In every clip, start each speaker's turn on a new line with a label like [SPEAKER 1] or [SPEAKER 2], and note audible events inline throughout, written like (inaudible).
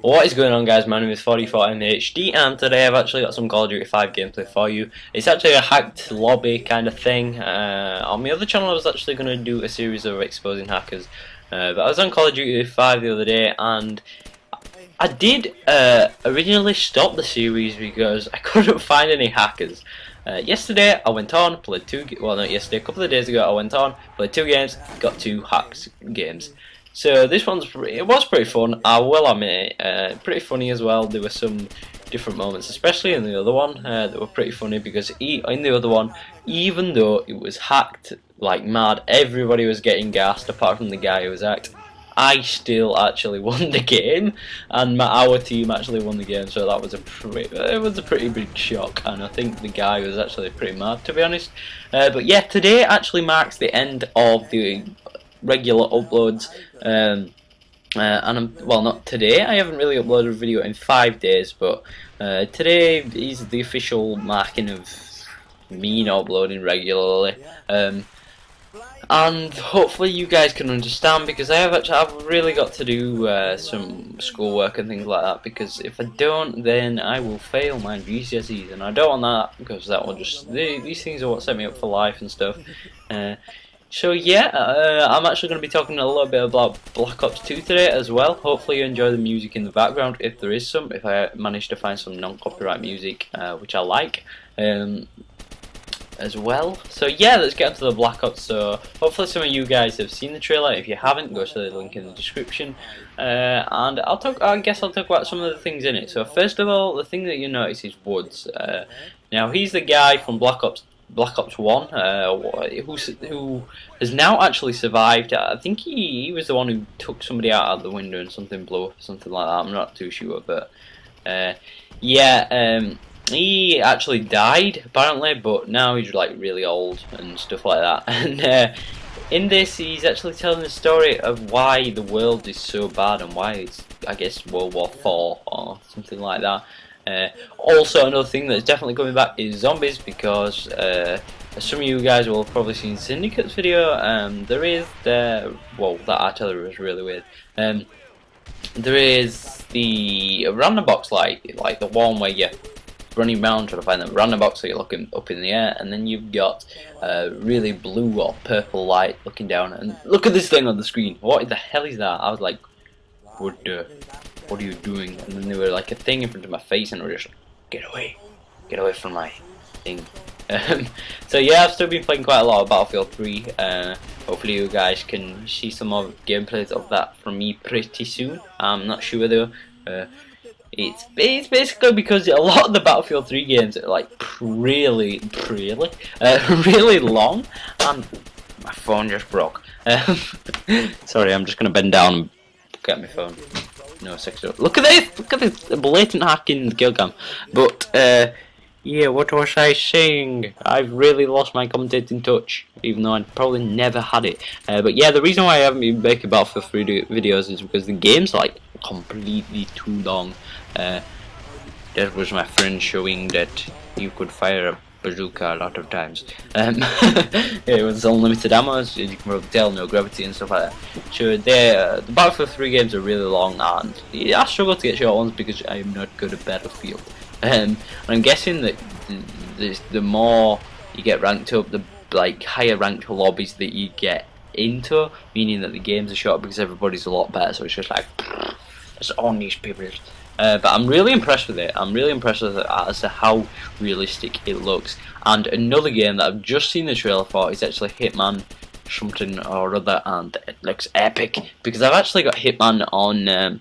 [SPEAKER 1] What is going on guys, my name is 4D4MHD and today I've actually got some Call of Duty 5 gameplay for you. It's actually a hacked lobby kind of thing. Uh, on my other channel I was actually going to do a series of exposing hackers. Uh, but I was on Call of Duty 5 the other day and I did uh, originally stop the series because I (laughs) couldn't find any hackers. Uh, yesterday I went on, played two, well not yesterday, a couple of days ago I went on, played two games, got two hacked games. So this one's it was pretty fun. I will admit, uh, pretty funny as well. There were some different moments, especially in the other one, uh, that were pretty funny because he, in the other one, even though it was hacked like mad, everybody was getting gassed apart from the guy who was hacked. I still actually (laughs) won the game, and my, our team actually won the game. So that was a pretty, it was a pretty big shock, and I think the guy was actually pretty mad to be honest. Uh, but yeah, today actually marks the end of the regular uploads. Um, uh, and I'm, well, not today. I haven't really uploaded a video in five days, but uh, today is the official marking of me not uploading regularly. Um, and hopefully you guys can understand because I have actually I've really got to do uh, some schoolwork and things like that because if I don't then I will fail my GCSEs and I don't want that because that will just these things are what set me up for life and stuff. Uh, so yeah, uh, I'm actually going to be talking a little bit about Black Ops 2 today as well. Hopefully you enjoy the music in the background, if there is some, if I manage to find some non-copyright music, uh, which I like, um, as well. So yeah, let's get into the Black Ops. So hopefully some of you guys have seen the trailer. If you haven't, go to the link in the description. Uh, and I'll talk. I guess I'll talk about some of the things in it. So first of all, the thing that you notice is Woods. Uh, now he's the guy from Black Ops Black Ops 1, uh, who, has now actually survived. I think he, he was the one who took somebody out of the window and something blew up, something like that. I'm not too sure, but uh, yeah, um, he actually died apparently, but now he's like really old and stuff like that. (laughs) And uh, in this, he's actually telling the story of why the world is so bad and why it's, I guess, World War Four or something like that. Uh, also, another thing that's definitely coming back is zombies because uh, some of you guys will probably seen Syndicate's video. Um, there is the well, that artillery was really weird. Um, there is the random box light, like the one where you're running around trying to find the random box, so you're looking up in the air, and then you've got a really blue or purple light looking down. And look at this thing on the screen. What the hell is that? I was like, what the? What are you doing? And then there were like a thing in front of my face and I was just like, get away, get away from my thing. (laughs) Um, so yeah, I've still been playing quite a lot of Battlefield 3. Uh, hopefully you guys can see some more gameplays of that from me pretty soon. I'm not sure though. Uh, it's, it's basically because a lot of the Battlefield 3 games are like really, really, uh, (laughs) really long, and my phone just broke. (laughs) Um, sorry, I'm just gonna bend down and get my phone no six Look at this! Look at this blatant hacking cam. But uh, yeah, what was I saying? I've really lost my commentating touch, even though I probably never had it. Uh, but yeah, the reason why I haven't been making Battlefield 3 videos is because the game's like completely too long. Uh, that was my friend showing that you could fire a bazooka a lot of times. Um, (laughs) it was unlimited ammo, you can tell, no gravity and stuff like that. So uh, the Battlefield 3 games are really long, and I struggle to get short ones because I am not good at Battlefield. Um, and I'm guessing that the, the more you get ranked up, the like higher ranked lobbies that you get into, meaning that the games are short because everybody's a lot better. So it's just like, it's on people. Uh, but I'm really impressed with it. I'm really impressed with it as to how realistic it looks. And another game that I've just seen the trailer for is actually Hitman something or other, and it looks epic because I've actually got Hitman on um,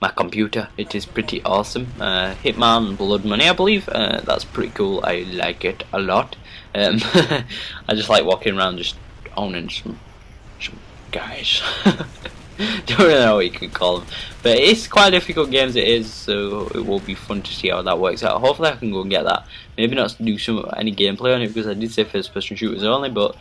[SPEAKER 1] my computer. It is pretty awesome. Uh, Hitman Blood Money, I believe. Uh, that's pretty cool. I like it a lot. Um, (laughs) I just like walking around just owning some some guys. (laughs) (laughs) don't really know what you could call them. But it's quite difficult game as it is, so it will be fun to see how that works out. Hopefully I can go and get that. Maybe not do some any gameplay on it because I did say first person shooters only, but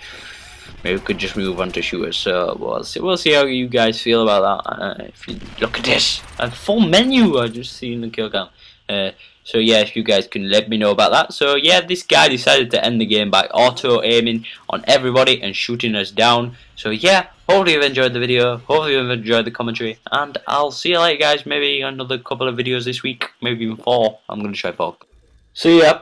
[SPEAKER 1] maybe we could just move on to shooters. So we'll see, we'll see how you guys feel about that. Uh, if you look at this, a full menu I just seen the kill cam. Uh, so yeah, if you guys can let me know about that. So yeah, this guy decided to end the game by auto aiming on everybody and shooting us down. So yeah, hopefully you've enjoyed the video, hopefully you've enjoyed the commentary, and I'll see you later guys, maybe another couple of videos this week, maybe even four, I'm going to try four. See ya!